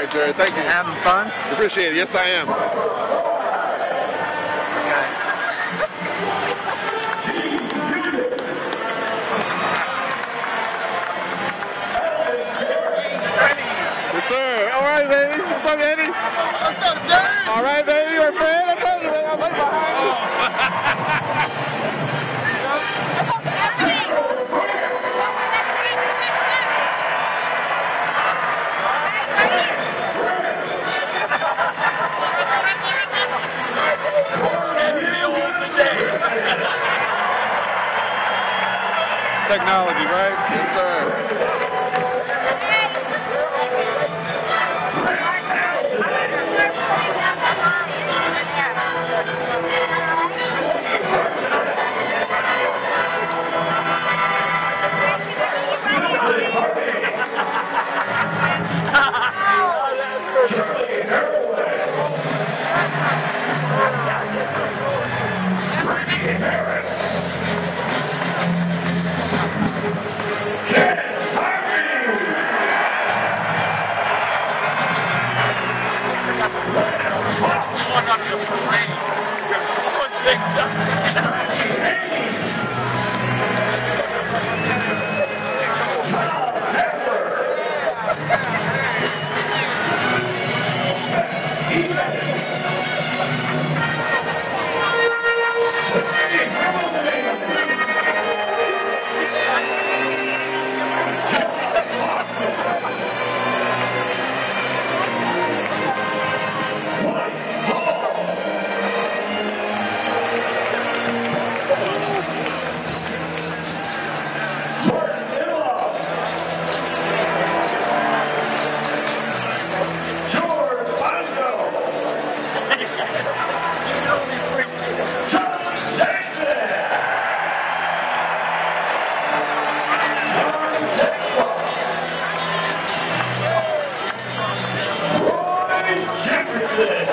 right, Jerry. Thank you. Having fun? Appreciate it. Yes, I am. Yes, sir. All right, baby. What's up, Eddie? What's up, Jerry? All right, baby. You my friend? Technology, right? Yes, sir. Yes. said.